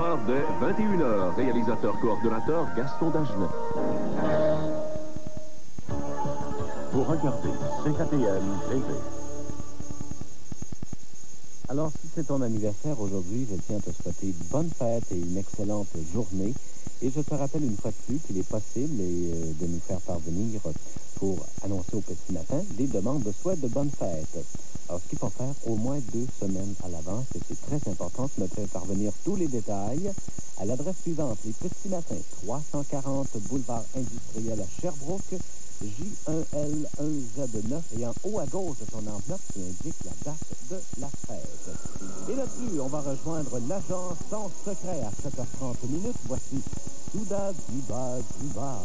21h, réalisateur coordonnateur Gaston Dagenet. Vous regardez CKTM TV. Alors, si c'est ton anniversaire aujourd'hui, je tiens à te souhaiter bonne fête et une excellente journée. Et je te rappelle une fois de plus qu'il est possible euh, de nous faire parvenir pour annoncer au petit matin des demandes de souhait de bonne fête. Alors, ce qu'il faut faire au moins deux semaines à l'avance, et c'est très important de me faire parvenir tous les détails à l'adresse suivante, les petits matins, 340 boulevard industriel à Sherbrooke, J1L1Z9, et en haut à gauche de ton enveloppe, tu indiques la date de la fête. Et là-dessus, on va rejoindre l'agent sans secret à 7h30 minutes. Voici Souda Duba Duba.